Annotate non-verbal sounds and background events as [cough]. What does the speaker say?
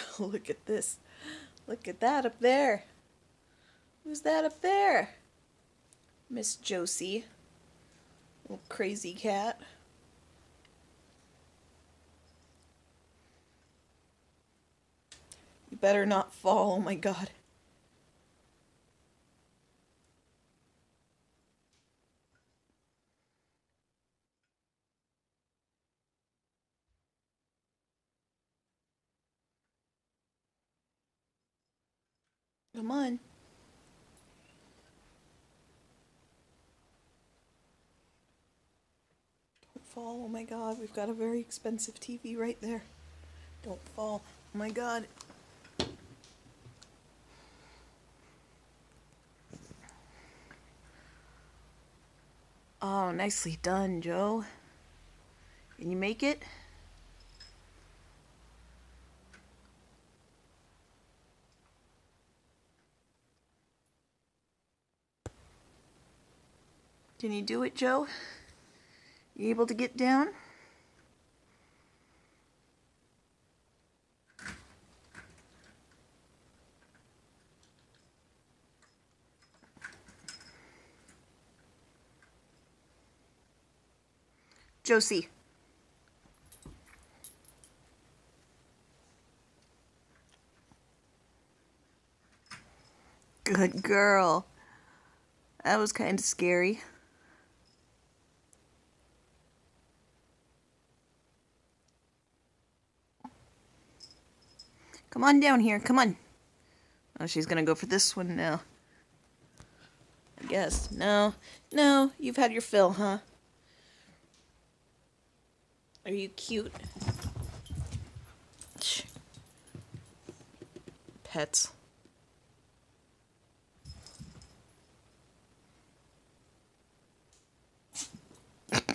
[laughs] Look at this. Look at that up there. Who's that up there? Miss Josie. Little crazy cat. You better not fall, oh my god. Come on. Don't fall. Oh my god, we've got a very expensive TV right there. Don't fall. Oh my god. Oh, nicely done, Joe. Can you make it? Can you do it, Joe? You able to get down? Josie. Good girl. That was kind of scary. Come on down here. Come on. Oh, she's gonna go for this one now. I guess. No. No, you've had your fill, huh? Are you cute? Pets. [laughs]